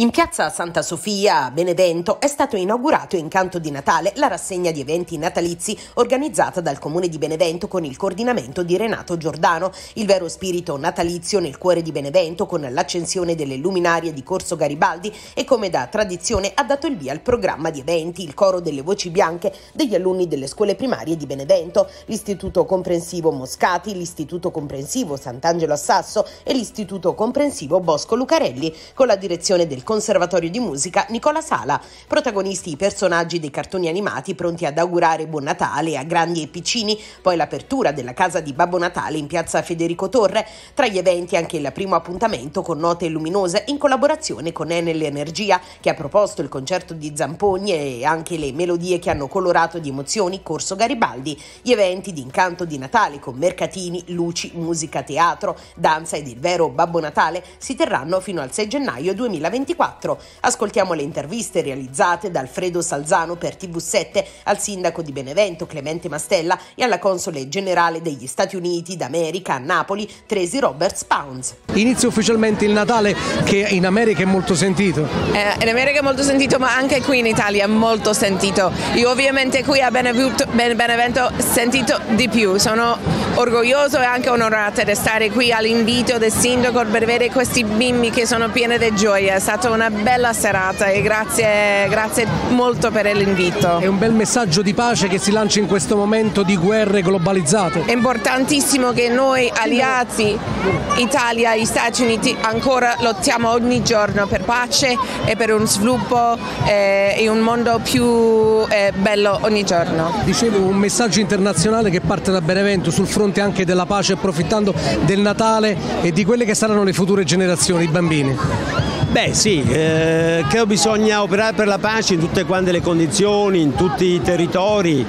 In piazza Santa Sofia a Benevento è stato inaugurato in canto di Natale la rassegna di eventi natalizi organizzata dal Comune di Benevento con il coordinamento di Renato Giordano. Il vero spirito natalizio nel cuore di Benevento con l'accensione delle luminarie di Corso Garibaldi e come da tradizione ha dato il via al programma di eventi il coro delle voci bianche degli alunni delle scuole primarie di Benevento, l'Istituto Comprensivo Moscati, l'Istituto Comprensivo Sant'Angelo a Sasso e l'Istituto Comprensivo Bosco Lucarelli con la direzione del Conservatorio di Musica Nicola Sala. Protagonisti i personaggi dei cartoni animati pronti ad augurare buon Natale a grandi e piccini, poi l'apertura della casa di Babbo Natale in piazza Federico Torre, tra gli eventi anche il primo appuntamento con note luminose in collaborazione con Enel Energia che ha proposto il concerto di Zampogni e anche le melodie che hanno colorato di emozioni Corso Garibaldi, gli eventi di incanto di Natale con mercatini, luci, musica, teatro, danza ed il vero Babbo Natale si terranno fino al 6 gennaio 2024. 2024. Ascoltiamo le interviste realizzate da Alfredo Salzano per TV7 al sindaco di Benevento Clemente Mastella e alla console generale degli Stati Uniti d'America a Napoli Tracy Roberts Pounds. Inizia ufficialmente il Natale che in America è molto sentito. Eh, in America è molto sentito ma anche qui in Italia è molto sentito. Io ovviamente qui a Benevento, Benevento sentito di più. Sono orgoglioso e anche onorato di stare qui all'invito del sindaco per vedere questi bimbi che sono pieni di gioia. È stata una bella serata e grazie, grazie molto per l'invito. È un bel messaggio di pace che si lancia in questo momento di guerre globalizzate. È importantissimo che noi alleati, Italia e Stati Uniti, ancora lottiamo ogni giorno per pace e per un sviluppo eh, e un mondo più eh, bello ogni giorno. Dicevo un messaggio internazionale che parte da Benevento sul fronte anche della pace, approfittando del Natale e di quelle che saranno le future generazioni, i bambini. Beh sì, eh, credo bisogna operare per la pace in tutte quante le condizioni, in tutti i territori.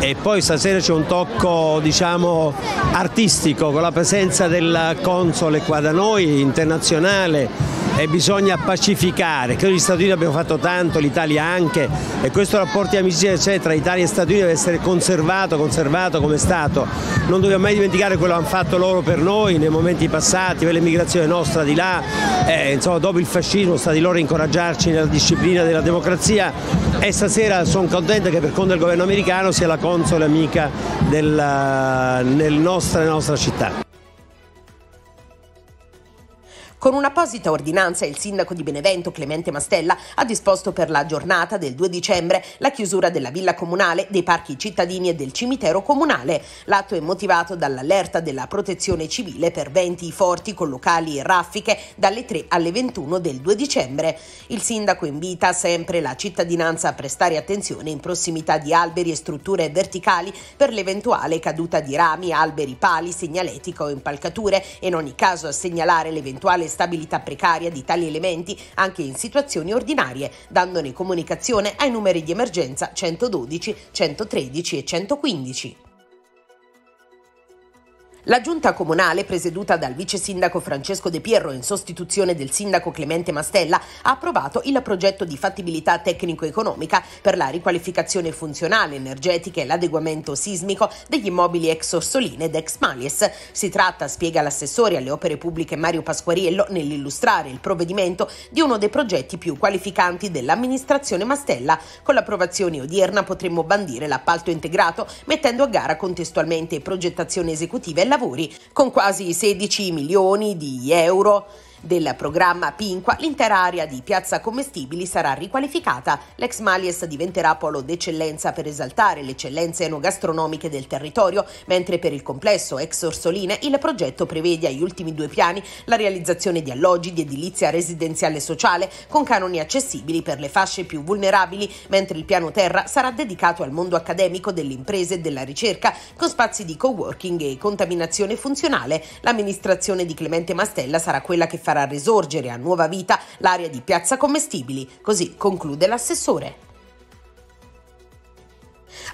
E poi stasera c'è un tocco diciamo, artistico con la presenza del console qua da noi, internazionale e bisogna pacificare, credo gli Stati Uniti abbiamo fatto tanto, l'Italia anche e questo rapporto di amicizia c'è tra Italia e Stati Uniti deve essere conservato, conservato come è stato, non dobbiamo mai dimenticare quello che hanno fatto loro per noi nei momenti passati, per l'emigrazione nostra di là, eh, insomma dopo il fascismo sta di loro incoraggiarci nella disciplina della democrazia. E stasera sono contento che per conto del governo americano sia la console amica della, nel nostra, nella nostra città. Con un'apposita ordinanza il sindaco di Benevento Clemente Mastella ha disposto per la giornata del 2 dicembre la chiusura della villa comunale, dei parchi cittadini e del cimitero comunale. L'atto è motivato dall'allerta della protezione civile per venti forti con locali e raffiche dalle 3 alle 21 del 2 dicembre. Il sindaco invita sempre la cittadinanza a prestare attenzione in prossimità di alberi e strutture verticali per l'eventuale caduta di rami, alberi, pali, segnaletica o impalcature e in ogni caso a segnalare l'eventuale stabilità precaria di tali elementi anche in situazioni ordinarie, dandone comunicazione ai numeri di emergenza 112, 113 e 115. La giunta comunale, presieduta dal vice sindaco Francesco De Pierro in sostituzione del sindaco Clemente Mastella, ha approvato il progetto di fattibilità tecnico-economica per la riqualificazione funzionale, energetica e l'adeguamento sismico degli immobili ex Orsoline ed ex Malies. Si tratta, spiega l'assessore alle opere pubbliche Mario Pasquariello, nell'illustrare il provvedimento di uno dei progetti più qualificanti dell'amministrazione Mastella. Con l'approvazione odierna potremmo bandire l'appalto integrato, mettendo a gara contestualmente progettazione esecutiva e lavori, con quasi 16 milioni di euro del programma Pinqua, l'intera area di Piazza Commestibili sarà riqualificata. L'ex Malies diventerà polo d'eccellenza per esaltare le eccellenze enogastronomiche del territorio, mentre per il complesso ex Orsoline il progetto prevede agli ultimi due piani la realizzazione di alloggi di edilizia residenziale sociale con canoni accessibili per le fasce più vulnerabili, mentre il piano terra sarà dedicato al mondo accademico delle imprese e della ricerca con spazi di coworking e contaminazione funzionale. L'amministrazione di Clemente Mastella sarà quella che farà farà risorgere a nuova vita l'area di Piazza Commestibili, così conclude l'assessore.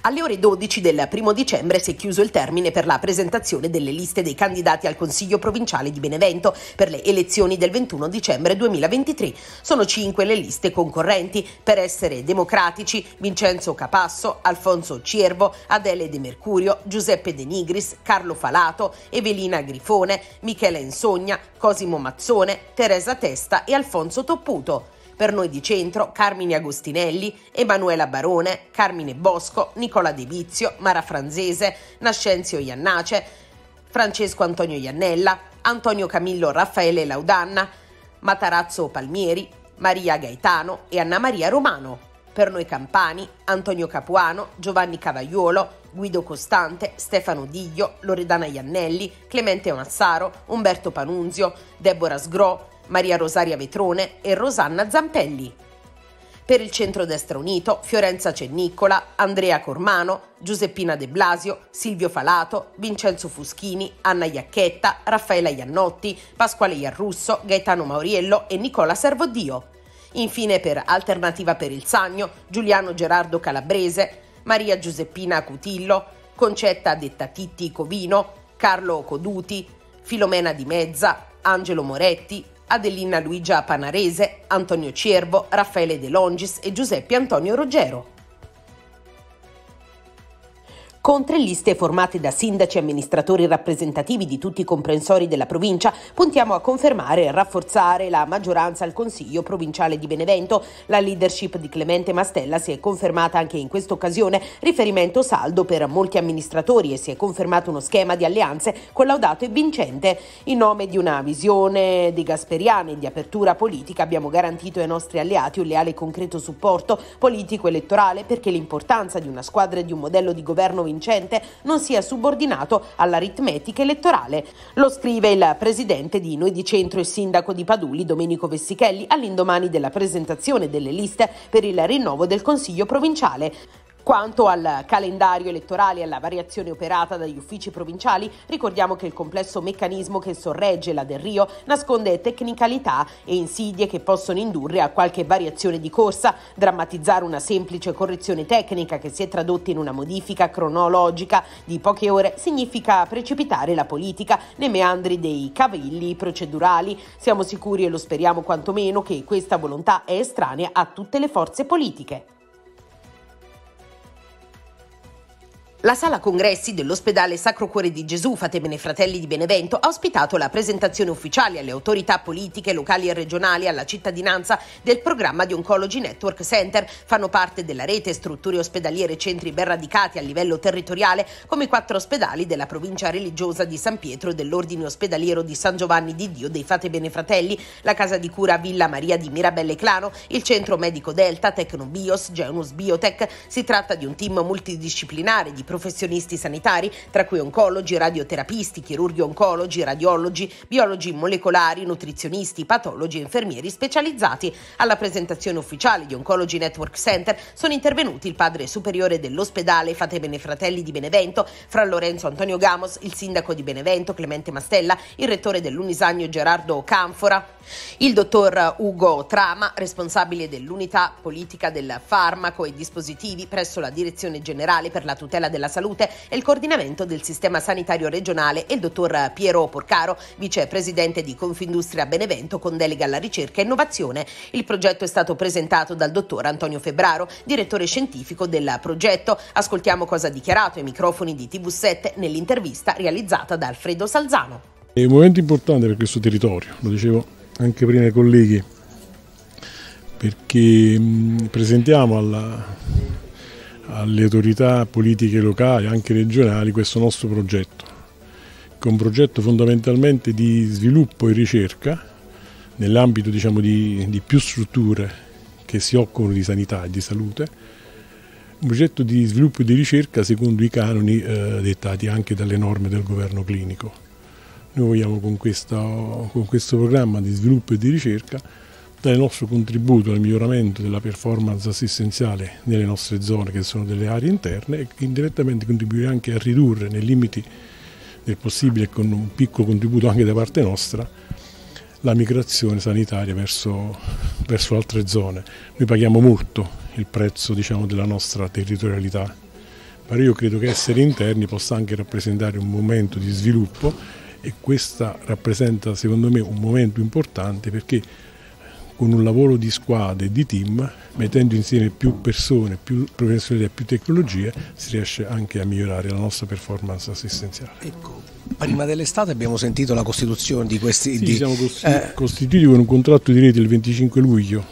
Alle ore 12 del primo dicembre si è chiuso il termine per la presentazione delle liste dei candidati al Consiglio provinciale di Benevento per le elezioni del 21 dicembre 2023. Sono cinque le liste concorrenti. Per essere democratici, Vincenzo Capasso, Alfonso Ciervo, Adele De Mercurio, Giuseppe De Nigris, Carlo Falato, Evelina Grifone, Michele Insogna, Cosimo Mazzone, Teresa Testa e Alfonso Topputo. Per noi di centro Carmine Agostinelli, Emanuela Barone, Carmine Bosco, Nicola De Vizio, Mara Franzese, Nascenzio Iannace, Francesco Antonio Iannella, Antonio Camillo Raffaele Laudanna, Matarazzo Palmieri, Maria Gaetano e Anna Maria Romano. Per noi campani, Antonio Capuano, Giovanni Cavaiuolo, Guido Costante, Stefano Diglio, Loredana Iannelli, Clemente Massaro, Umberto Panunzio, Deborah Sgro, Maria Rosaria Vetrone e Rosanna Zampelli. Per il centrodestra unito, Fiorenza Cenniccola, Andrea Cormano, Giuseppina De Blasio, Silvio Falato, Vincenzo Fuschini, Anna Iacchetta, Raffaella Iannotti, Pasquale Iarrusso, Gaetano Mauriello e Nicola Servodio. Infine per Alternativa per il Sagno, Giuliano Gerardo Calabrese, Maria Giuseppina Cutillo, Concetta detta Titti Covino, Carlo Coduti, Filomena Di Mezza, Angelo Moretti, Adelina Luigia Panarese, Antonio Ciervo, Raffaele De Longis e Giuseppe Antonio Ruggero. Con tre liste formate da sindaci e amministratori rappresentativi di tutti i comprensori della provincia, puntiamo a confermare e rafforzare la maggioranza al Consiglio provinciale di Benevento. La leadership di Clemente Mastella si è confermata anche in questa occasione, riferimento saldo per molti amministratori e si è confermato uno schema di alleanze collaudato e vincente. In nome di una visione di Gasperiani e di apertura politica abbiamo garantito ai nostri alleati un leale e concreto supporto politico-elettorale perché l'importanza di una squadra e di un modello di governo vincente non sia subordinato all'aritmetica elettorale. Lo scrive il presidente di Noi di Centro e sindaco di Paduli, Domenico Vessichelli, all'indomani della presentazione delle liste per il rinnovo del Consiglio provinciale. Quanto al calendario elettorale e alla variazione operata dagli uffici provinciali, ricordiamo che il complesso meccanismo che sorregge la del Rio nasconde tecnicalità e insidie che possono indurre a qualche variazione di corsa, drammatizzare una semplice correzione tecnica che si è tradotta in una modifica cronologica di poche ore significa precipitare la politica nei meandri dei cavilli procedurali. Siamo sicuri e lo speriamo quantomeno che questa volontà è estranea a tutte le forze politiche. La sala congressi dell'ospedale Sacro Cuore di Gesù Fatemene Fratelli di Benevento ha ospitato la presentazione ufficiale alle autorità politiche locali e regionali alla cittadinanza del programma di Oncology Network Center. Fanno parte della rete strutture ospedaliere e centri ben radicati a livello territoriale come i quattro ospedali della provincia religiosa di San Pietro e dell'Ordine Ospedaliero di San Giovanni di Dio dei Fatemene Fratelli, la casa di cura Villa Maria di Mirabelle Clano, il centro medico Delta, Tecnobios, Genus Biotech. Si tratta di un team multidisciplinare di professionisti sanitari, tra cui oncologi, radioterapisti, chirurghi oncologi, radiologi, biologi molecolari, nutrizionisti, patologi e infermieri specializzati. Alla presentazione ufficiale di Oncology Network Center sono intervenuti il padre superiore dell'ospedale Fatemene Fratelli di Benevento, Fra Lorenzo Antonio Gamos, il sindaco di Benevento Clemente Mastella, il rettore dell'Unisagno Gerardo Canfora, il dottor Ugo Trama, responsabile dell'unità politica del farmaco e dispositivi presso la Direzione Generale per la tutela della salute e il coordinamento del sistema sanitario regionale e il dottor Piero Porcaro, vicepresidente di Confindustria Benevento con delega alla ricerca e innovazione. Il progetto è stato presentato dal dottor Antonio Febbraro, direttore scientifico del progetto. Ascoltiamo cosa ha dichiarato ai microfoni di TV7 nell'intervista realizzata da Alfredo Salzano. È un momento importante per questo territorio, lo dicevo anche prima ai colleghi, perché presentiamo alla, alle autorità politiche locali, anche regionali, questo nostro progetto, che è un progetto fondamentalmente di sviluppo e ricerca nell'ambito diciamo, di, di più strutture che si occupano di sanità e di salute, un progetto di sviluppo e di ricerca secondo i canoni eh, dettati anche dalle norme del governo clinico. Noi vogliamo con questo, con questo programma di sviluppo e di ricerca dare il nostro contributo al miglioramento della performance assistenziale nelle nostre zone che sono delle aree interne e indirettamente contribuire anche a ridurre nei limiti del possibile con un piccolo contributo anche da parte nostra la migrazione sanitaria verso, verso altre zone. Noi paghiamo molto il prezzo diciamo, della nostra territorialità, però io credo che essere interni possa anche rappresentare un momento di sviluppo e questa rappresenta secondo me un momento importante perché con un lavoro di squadra e di team, mettendo insieme più persone, più professionalità e più tecnologie, si riesce anche a migliorare la nostra performance assistenziale. Ecco, prima dell'estate abbiamo sentito la costituzione di questi... Sì, di, siamo costituiti, eh... costituiti con un contratto di rete il 25 luglio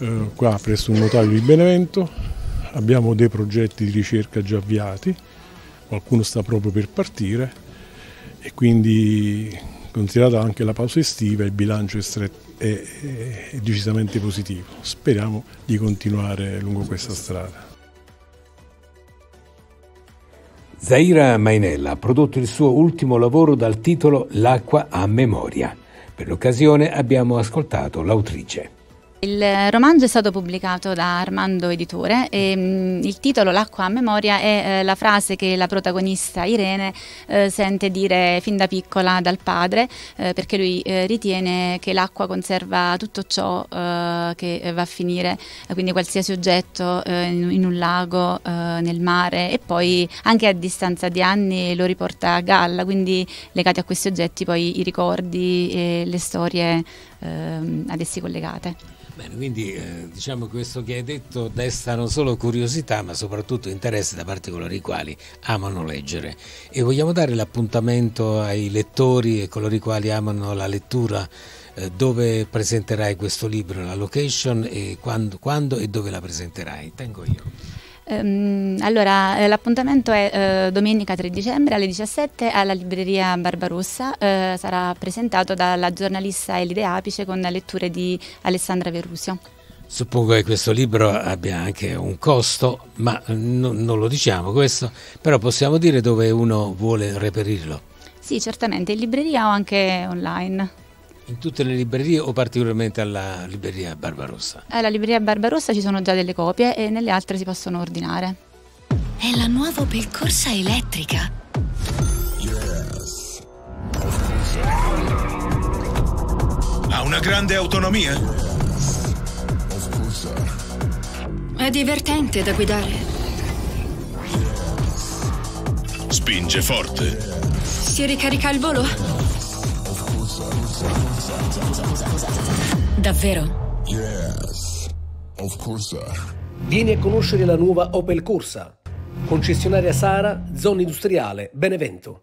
eh, qua presso un notaio di Benevento, abbiamo dei progetti di ricerca già avviati, qualcuno sta proprio per partire e quindi considerata anche la pausa estiva il bilancio è, è, è decisamente positivo. Speriamo di continuare lungo questa strada. Zaira Mainella ha prodotto il suo ultimo lavoro dal titolo L'acqua a memoria. Per l'occasione abbiamo ascoltato l'autrice. Il romanzo è stato pubblicato da Armando Editore e mh, mm, il titolo L'acqua a memoria è eh, la frase che la protagonista Irene eh, sente dire fin da piccola dal padre eh, perché lui eh, ritiene che l'acqua conserva tutto ciò eh, che va a finire, quindi qualsiasi oggetto eh, in, in, un lago, nel mare e poi anche a distanza di anni lo riporta a galla, quindi legati a questi oggetti poi i ricordi e le storie ehm, ad essi collegate. Bene, quindi eh, diciamo che questo che hai detto desta non solo curiosità ma soprattutto interesse da parte di coloro i quali amano leggere e vogliamo dare l'appuntamento ai lettori e coloro i quali amano la lettura eh, dove presenterai questo libro, la location e quando, quando e dove la presenterai, tengo io. Um, allora, eh, l'appuntamento è uh, domenica 3 dicembre alle 17 alla libreria Barbarossa, uh, sarà presentato dalla giornalista Elide Apice con letture di Alessandra Verusio. Suppongo che questo libro abbia anche un costo, ma no, non lo diciamo questo, però possiamo dire dove uno vuole reperirlo. Sì, certamente, in libreria o anche online. In tutte le librerie o particolarmente alla libreria Barbarossa? Alla libreria Barbarossa ci sono già delle copie e nelle altre si possono ordinare. È la nuova percorsa elettrica. Yes. Ha una grande autonomia? È divertente da guidare. Spinge forte. Si ricarica al volo? Davvero? Yes, of course. Vieni a conoscere la nuova Opel Corsa. Concessionaria Sara, zona industriale, Benevento.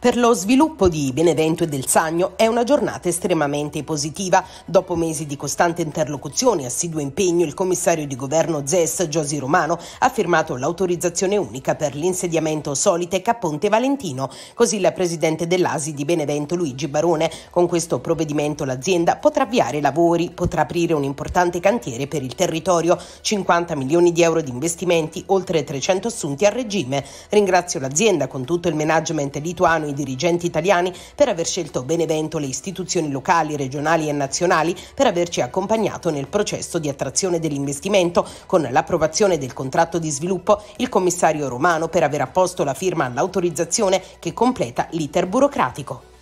Per lo sviluppo di Benevento e del Sagno è una giornata estremamente positiva. Dopo mesi di costante interlocuzione e assiduo impegno, il commissario di governo ZES, Giosi Romano, ha firmato l'autorizzazione unica per l'insediamento Solitec a Ponte Valentino. Così la presidente dell'ASI di Benevento, Luigi Barone, con questo provvedimento l'azienda potrà avviare lavori, potrà aprire un importante cantiere per il territorio, 50 milioni di euro di investimenti, oltre 300 assunti a regime. Ringrazio l'azienda con tutto il management lituano i dirigenti italiani per aver scelto Benevento, le istituzioni locali, regionali e nazionali per averci accompagnato nel processo di attrazione dell'investimento con l'approvazione del contratto di sviluppo, il commissario romano per aver apposto la firma all'autorizzazione che completa l'iter burocratico.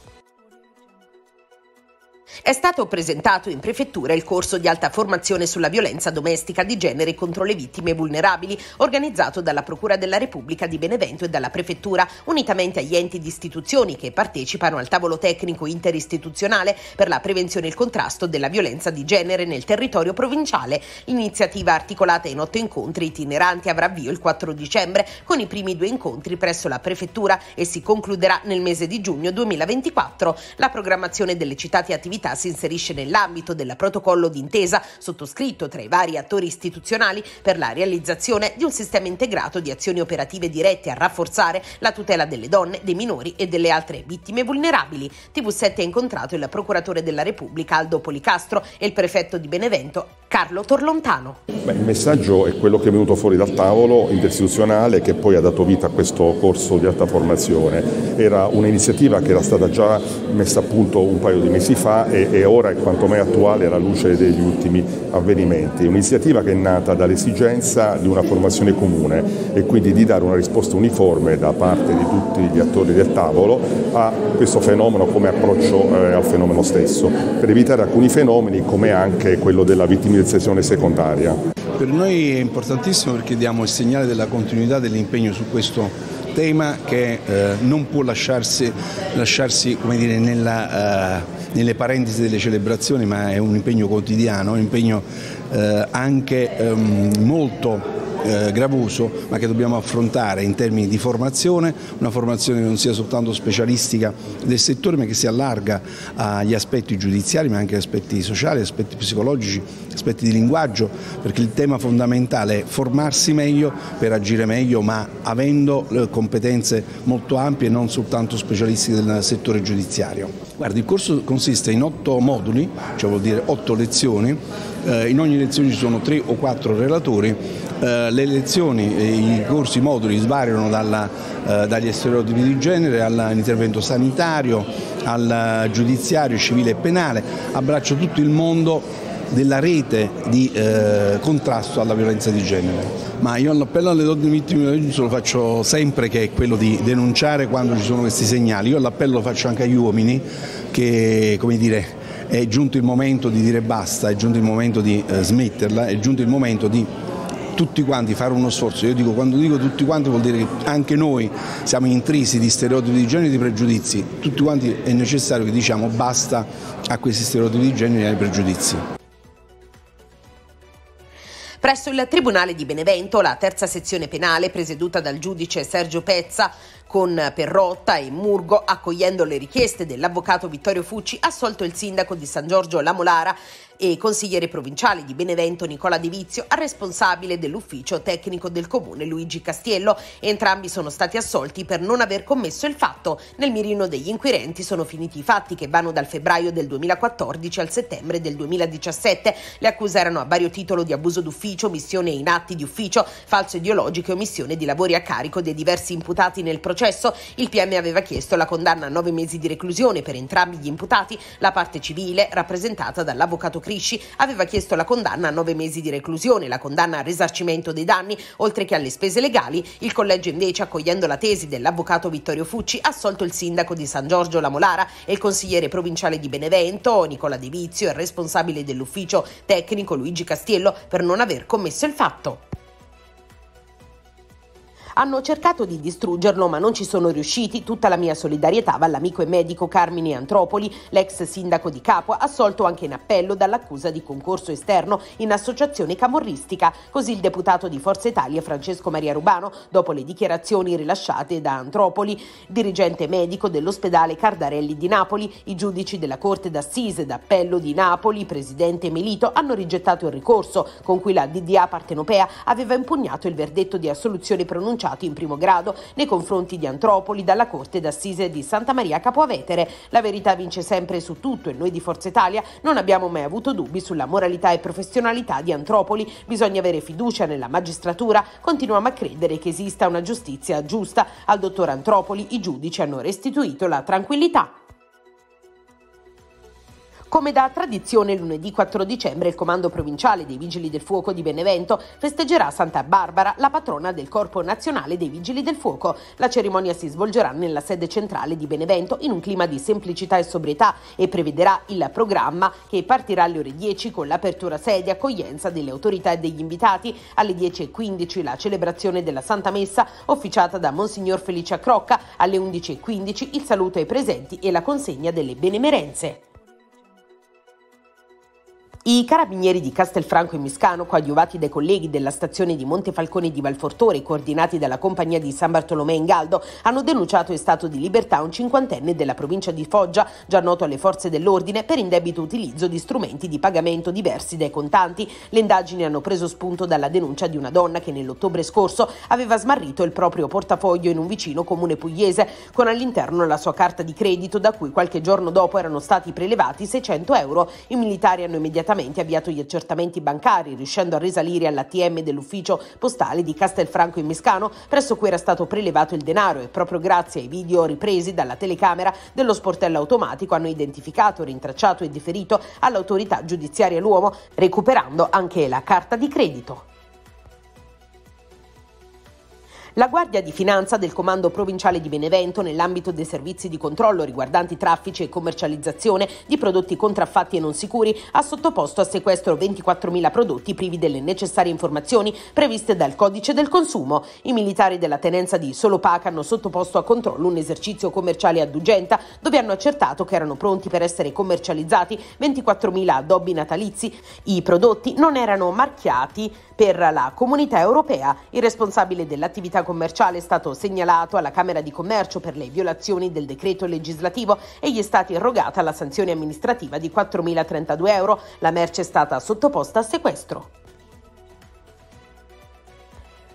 È stato presentato in prefettura il corso di alta formazione sulla violenza domestica di genere contro le vittime vulnerabili, organizzato dalla Procura della Repubblica di Benevento e dalla prefettura, unitamente agli enti di istituzioni che partecipano al tavolo tecnico interistituzionale per la prevenzione e il contrasto della violenza di genere nel territorio provinciale. L'iniziativa articolata in otto incontri itineranti avrà avvio il 4 dicembre con i primi due incontri presso la prefettura e si concluderà nel mese di giugno 2024. La programmazione delle citate attività si inserisce nell'ambito del protocollo d'intesa sottoscritto tra i vari attori istituzionali per la realizzazione di un sistema integrato di azioni operative dirette a rafforzare la tutela delle donne, dei minori e delle altre vittime vulnerabili. TV7 ha incontrato il procuratore della Repubblica Aldo Policastro e il prefetto di Benevento Carlo Torlontano. Beh, il messaggio è quello che è venuto fuori dal tavolo interistituzionale che poi ha dato vita a questo corso di alta formazione. Era un'iniziativa che era stata già messa a punto un paio di mesi fa e, e ora è quanto mai attuale alla luce degli ultimi avvenimenti. Un'iniziativa che è nata dall'esigenza di una formazione comune e quindi di dare una risposta uniforme da parte di tutti gli attori del tavolo a questo fenomeno come approccio eh, al fenomeno stesso, per evitare alcuni fenomeni come anche quello della vittimizzazione secondaria. Per noi è importantissimo perché diamo il segnale della continuità dell'impegno su questo tema che eh, non può lasciarsi, lasciarsi dire, nella, eh, nelle parentesi delle celebrazioni, ma è un impegno quotidiano, un impegno eh, anche ehm, molto eh, gravoso ma che dobbiamo affrontare in termini di formazione, una formazione che non sia soltanto specialistica del settore ma che si allarga agli aspetti giudiziari ma anche agli aspetti sociali, aspetti psicologici, aspetti di linguaggio perché il tema fondamentale è formarsi meglio per agire meglio ma avendo eh, competenze molto ampie non soltanto specialistiche del settore giudiziario. Guarda, il corso consiste in otto moduli, cioè vuol dire otto lezioni, eh, in ogni lezione ci sono tre o quattro relatori, eh, le lezioni e i corsi, moduli svariano dalla, eh, dagli stereotipi di genere all'intervento sanitario, al giudiziario civile e penale, abbraccio tutto il mondo della rete di eh, contrasto alla violenza di genere. Ma io l'appello alle donne vittime di violenza lo faccio sempre che è quello di denunciare quando ci sono questi segnali. Io l'appello lo faccio anche agli uomini che come dire, è giunto il momento di dire basta, è giunto il momento di eh, smetterla, è giunto il momento di tutti quanti fare uno sforzo. Io dico, quando dico tutti quanti vuol dire che anche noi siamo intrisi di stereotipi di genere e di pregiudizi. Tutti quanti è necessario che diciamo basta a questi stereotipi di genere e ai pregiudizi. Presso il Tribunale di Benevento, la terza sezione penale, presieduta dal giudice Sergio Pezza, con Perrotta e Murgo, accogliendo le richieste dell'avvocato Vittorio Fucci, ha assolto il sindaco di San Giorgio Lamolara e consigliere provinciale di Benevento Nicola Di Vizio al responsabile dell'ufficio tecnico del comune Luigi Castiello. Entrambi sono stati assolti per non aver commesso il fatto. Nel mirino degli inquirenti sono finiti i fatti che vanno dal febbraio del 2014 al settembre del 2017. Le accuse erano a vario titolo di abuso d'ufficio, missione in atti di ufficio, falso ideologico e omissione di lavori a carico dei diversi imputati nel processo. Il PM aveva chiesto la condanna a nove mesi di reclusione per entrambi gli imputati. La parte civile, rappresentata dall'avvocato Crisci aveva chiesto la condanna a nove mesi di reclusione, la condanna al risarcimento dei danni, oltre che alle spese legali. Il collegio invece, accogliendo la tesi dell'avvocato Vittorio Fucci, ha assolto il sindaco di San Giorgio Lamolara e il consigliere provinciale di Benevento, Nicola De Vizio, e il responsabile dell'ufficio tecnico Luigi Castiello per non aver commesso il fatto. Hanno cercato di distruggerlo ma non ci sono riusciti. Tutta la mia solidarietà va all'amico e medico Carmine Antropoli, l'ex sindaco di Capua, assolto anche in appello dall'accusa di concorso esterno in associazione camorristica. Così il deputato di Forza Italia Francesco Maria Rubano, dopo le dichiarazioni rilasciate da Antropoli, dirigente medico dell'ospedale Cardarelli di Napoli, i giudici della Corte d'Assise d'Appello di Napoli, presidente Melito, hanno rigettato il ricorso con cui la DDA partenopea aveva impugnato il verdetto di assoluzione pronunciato in primo grado nei confronti di Antropoli dalla Corte d'Assise di Santa Maria Capoavetere. La verità vince sempre su tutto e noi di Forza Italia non abbiamo mai avuto dubbi sulla moralità e professionalità di Antropoli. Bisogna avere fiducia nella magistratura. Continuiamo a credere che esista una giustizia giusta. Al dottor Antropoli i giudici hanno restituito la tranquillità. Come da tradizione, lunedì 4 dicembre il Comando Provinciale dei Vigili del Fuoco di Benevento festeggerà Santa Barbara, la patrona del Corpo Nazionale dei Vigili del Fuoco. La cerimonia si svolgerà nella sede centrale di Benevento in un clima di semplicità e sobrietà e prevederà il programma che partirà alle ore 10 con l'apertura sede accoglienza delle autorità e degli invitati. Alle 10.15 la celebrazione della Santa Messa officiata da Monsignor Felicia Crocca. Alle 11.15 il saluto ai presenti e la consegna delle benemerenze. I carabinieri di Castelfranco e Miscano, coadiuvati dai colleghi della stazione di Montefalcone di Valfortore, coordinati dalla compagnia di San Bartolomeo in Galdo, hanno denunciato in stato di libertà un cinquantenne della provincia di Foggia, già noto alle forze dell'ordine, per indebito utilizzo di strumenti di pagamento diversi dai contanti. Le indagini hanno preso spunto dalla denuncia di una donna che nell'ottobre scorso aveva smarrito il proprio portafoglio in un vicino comune pugliese, con all'interno la sua carta di credito, da cui qualche giorno dopo erano stati prelevati 600 euro. I militari hanno immediatamente immediatamente avviato gli accertamenti bancari, riuscendo a risalire all'ATM dell'ufficio postale di Castelfranco in Miscano, presso cui era stato prelevato il denaro e proprio grazie ai video ripresi dalla telecamera dello sportello automatico hanno identificato, rintracciato e deferito all'autorità giudiziaria l'uomo, recuperando anche la carta di credito. La Guardia di Finanza del Comando Provinciale di Benevento, nell'ambito dei servizi di controllo riguardanti traffici e commercializzazione di prodotti contraffatti e non sicuri, ha sottoposto a sequestro 24.000 prodotti privi delle necessarie informazioni previste dal Codice del Consumo. I militari della tenenza di Solopaca hanno sottoposto a controllo un esercizio commerciale ad Ugenta, dove hanno accertato che erano pronti per essere commercializzati 24.000 addobbi natalizi. I prodotti non erano marchiati per la comunità europea. Il responsabile dell'attività commerciale è stato segnalato alla Camera di Commercio per le violazioni del decreto legislativo e gli è stata irrogata la sanzione amministrativa di 4.032 euro. La merce è stata sottoposta a sequestro.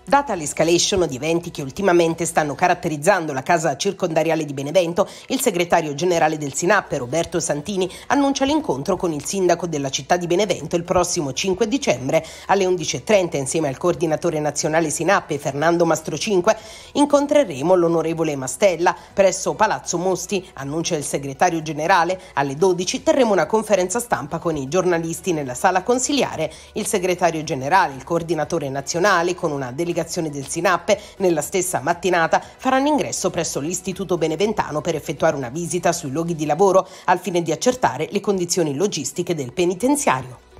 Data l'escalation di eventi che ultimamente stanno caratterizzando la casa circondariale di Benevento, il segretario generale del SINAP, Roberto Santini, annuncia l'incontro con il sindaco della città di Benevento il prossimo 5 dicembre alle 11.30 insieme al coordinatore nazionale SINAP Fernando Mastrocinque. Incontreremo l'onorevole Mastella presso Palazzo Mosti, annuncia il segretario generale. Alle 12 terremo una conferenza stampa con i giornalisti nella sala consiliare. Il segretario generale, il coordinatore nazionale con una delegazione delegazione del Sinappe, nella stessa mattinata faranno ingresso presso l'Istituto Beneventano per effettuare una visita sui luoghi di lavoro al fine di accertare le condizioni logistiche del penitenziario.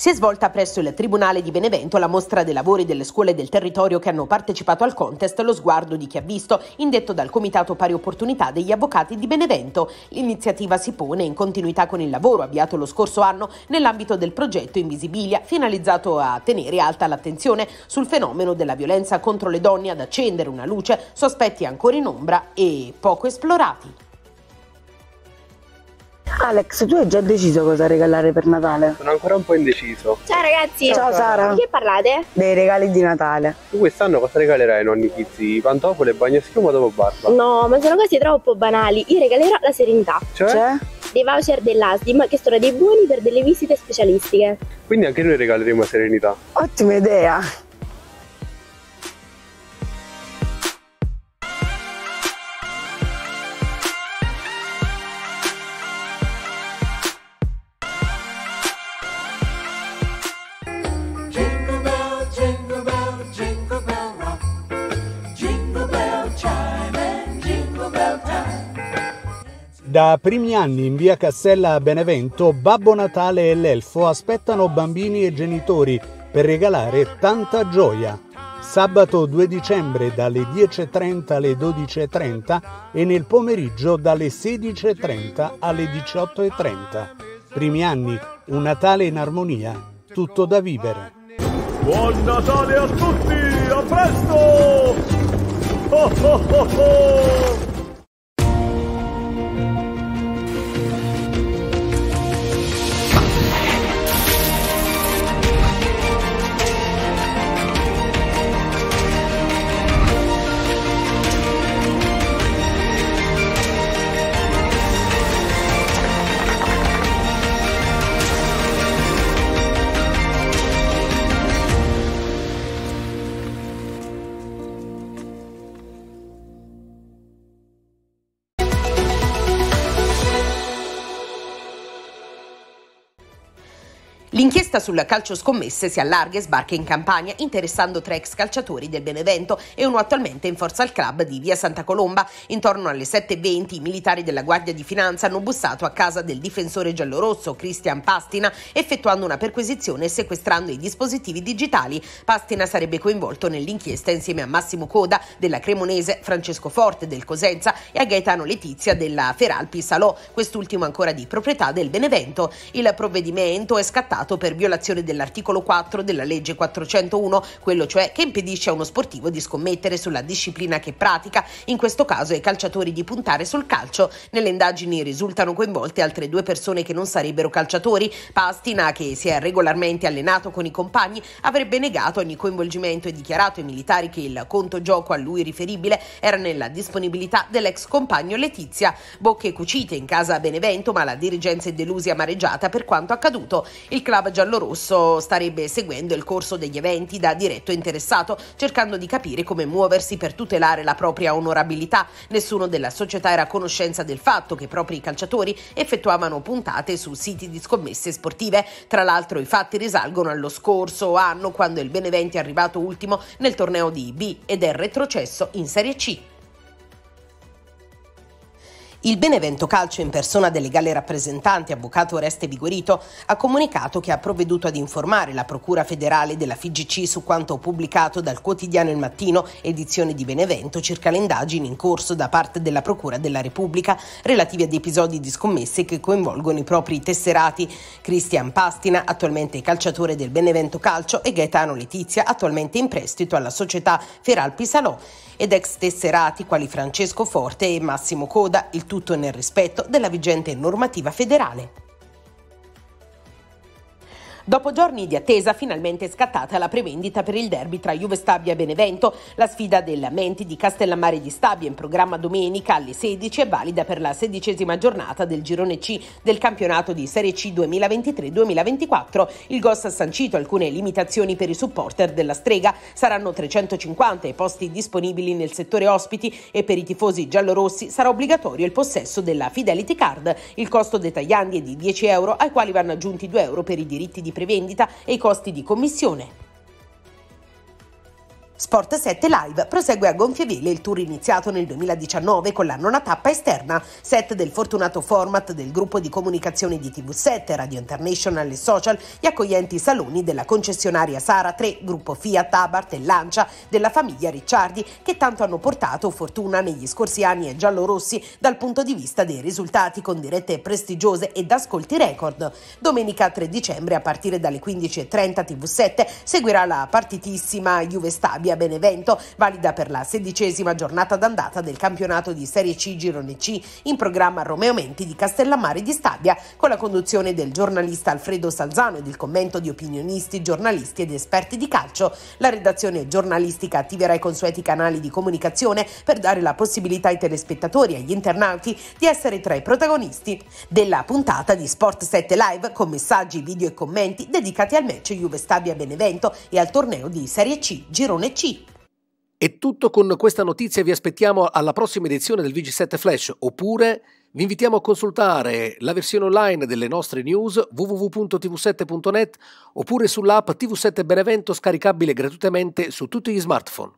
Si è svolta presso il Tribunale di Benevento la mostra dei lavori delle scuole del territorio che hanno partecipato al contest Lo sguardo di chi ha visto, indetto dal Comitato Pari Opportunità degli Avvocati di Benevento. L'iniziativa si pone in continuità con il lavoro avviato lo scorso anno nell'ambito del progetto Invisibilia, finalizzato a tenere alta l'attenzione sul fenomeno della violenza contro le donne, ad accendere una luce su aspetti ancora in ombra e poco esplorati. Alex, tu hai già deciso cosa regalare per Natale? Sono ancora un po' indeciso. Ciao ragazzi! Ciao Sara! Di che parlate? Dei regali di Natale. Tu quest'anno cosa regalerai ai nonni Chizzi? Pantofole, bagnoschiuma dopo barba? No, ma sono cose troppo banali. Io regalerò la serenità. Cioè? Cioè? Dei voucher dell'ASDIM che sono dei buoni per delle visite specialistiche. Quindi anche noi regaleremo serenità. Ottima idea! Da primi anni in via Cassella a Benevento, Babbo Natale e l'Elfo aspettano bambini e genitori per regalare tanta gioia. Sabato 2 dicembre dalle 10.30 alle 12.30 e nel pomeriggio dalle 16.30 alle 18.30. Primi anni, un Natale in armonia, tutto da vivere. Buon Natale a tutti! A presto! Oh, oh, oh, L'inchiesta calcio scommesse si allarga e sbarca in Campania, interessando tre ex calciatori del Benevento e uno attualmente in forza al club di Via Santa Colomba. Intorno alle 7.20 i militari della Guardia di Finanza hanno bussato a casa del difensore giallorosso Cristian Pastina, effettuando una perquisizione e sequestrando i dispositivi digitali. Pastina sarebbe coinvolto nell'inchiesta insieme a Massimo Coda della Cremonese, Francesco Forte del Cosenza e a Gaetano Letizia della Feralpi Salò, quest'ultimo ancora di proprietà del Benevento. Il provvedimento è scattato per violazione dell'articolo 4 della legge 401, quello cioè che impedisce a uno sportivo di scommettere sulla disciplina che pratica, in questo caso ai calciatori di puntare sul calcio. Nelle indagini risultano coinvolte altre due persone che non sarebbero calciatori. Pastina, che si è regolarmente allenato con i compagni, avrebbe negato ogni coinvolgimento e dichiarato ai militari che il conto gioco a lui riferibile era nella disponibilità dell'ex compagno Letizia. Bocche cucite in casa a Benevento, ma la dirigenza è delusa e amareggiata per quanto accaduto. Il club giallorosso starebbe seguendo il corso degli eventi da diretto interessato, cercando di capire come muoversi per tutelare la propria onorabilità. Nessuno della società era a conoscenza del fatto che i propri calciatori effettuavano puntate su siti di scommesse sportive. Tra l'altro i fatti risalgono allo scorso anno quando il Beneventi è arrivato ultimo nel torneo di B ed è retrocesso in Serie C. Il Benevento Calcio, in persona del legale rappresentante, avvocato Oreste Vigorito, ha comunicato che ha provveduto ad informare la Procura federale della FIGC su quanto pubblicato dal quotidiano Il Mattino, edizione di Benevento, circa le indagini in corso da parte della Procura della Repubblica relativi ad episodi di scommesse che coinvolgono i propri tesserati. Cristian Pastina, attualmente calciatore del Benevento Calcio, e Gaetano Letizia, attualmente in prestito alla società Feralpi Salò, ed ex tesserati quali Francesco Forte e Massimo Coda, il tutto nel rispetto della vigente normativa federale. Dopo giorni di attesa, finalmente è scattata la prevendita per il derby tra Juve Stabia e Benevento. La sfida del Menti di Castellammare di Stabia in programma domenica alle 16 è valida per la sedicesima giornata del girone C del campionato di Serie C 2023-2024. Il GOS ha sancito alcune limitazioni per i supporter della Strega. Saranno 350 i posti disponibili nel settore ospiti e per i tifosi giallorossi sarà obbligatorio il possesso della Fidelity Card. Il costo dei tagliandi è di 10 euro, ai quali vanno aggiunti 2 euro per i diritti di prevendita e i costi di commissione. Sport 7 Live prosegue a gonfie vele il tour iniziato nel 2019 con la nona tappa esterna, set del fortunato format del gruppo di comunicazione di TV7, Radio International e Social, gli accoglienti saloni della concessionaria Sara 3, gruppo Fiat, Abarth e Lancia della famiglia Ricciardi, che tanto hanno portato fortuna negli scorsi anni ai giallorossi dal punto di vista dei risultati con dirette prestigiose ed ascolti record. Domenica 3 dicembre a partire dalle 15.30 TV7 seguirà la partitissima Juve Stabia a Benevento, valida per la sedicesima giornata d'andata del campionato di Serie C Girone C, in programma Romeo Menti di Castellammare di Stabia, con la conduzione del giornalista Alfredo Salzano ed il commento di opinionisti, giornalisti ed esperti di calcio. La redazione giornalistica attiverà i consueti canali di comunicazione per dare la possibilità ai telespettatori e agli internauti di essere tra i protagonisti della puntata di Sport 7 Live con messaggi, video e commenti dedicati al match Juve Stabia Benevento e al torneo di Serie C Girone C. È tutto con questa notizia, vi aspettiamo alla prossima edizione del VG7 Flash oppure vi invitiamo a consultare la versione online delle nostre news www.tv7.net oppure sull'app TV7 Benevento scaricabile gratuitamente su tutti gli smartphone.